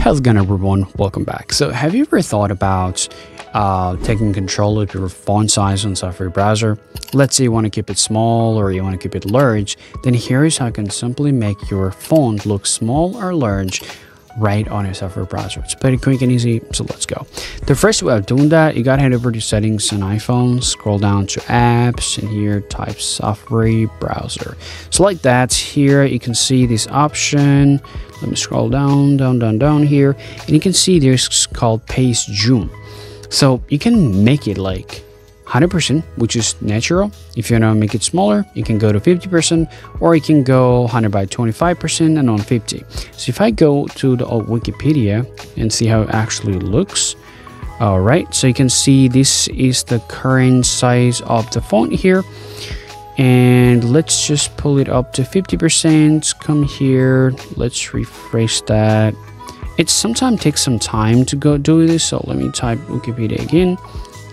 How's it going everyone? Welcome back. So have you ever thought about uh, taking control of your font size on Safari browser? Let's say you want to keep it small or you want to keep it large, then here is how you can simply make your font look small or large right on your Safari browser. It's pretty quick and easy, so let's go. The first way of doing that, you gotta head over to settings on iPhone, scroll down to apps, and here type Safari browser. So like that. Here you can see this option. Let me scroll down, down, down, down here, and you can see there's called Page Zoom. So you can make it like 100%, which is natural. If you want to make it smaller, you can go to 50%, or you can go 100 by 25% and on 50. So if I go to the old Wikipedia and see how it actually looks, all right, so you can see this is the current size of the font here. And let's just pull it up to 50%. Come here, let's refresh that. It sometimes takes some time to go do this, so let me type Wikipedia again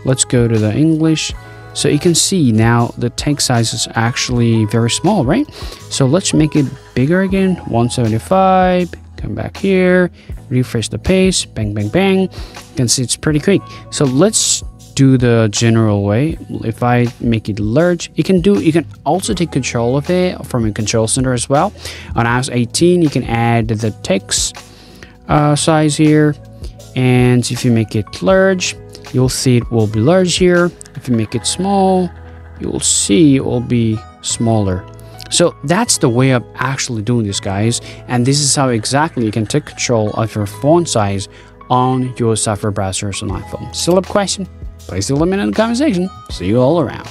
let's go to the English. So you can see now the tank size is actually very small right? So let's make it bigger again. 175 come back here refresh the page bang bang bang. You can see it's pretty quick. So let's do the general way. If i make it large you can do you can also take control of it from a control center as well. On ios 18 you can add the text uh, size here. And if you make it large you'll see it will be large here. If you make it small, you'll see it will be smaller. So that's the way of actually doing this, guys. And this is how exactly you can take control of your font size on your Safari browsers on iPhone. Still a question? Please let me know in the comment section. See you all around.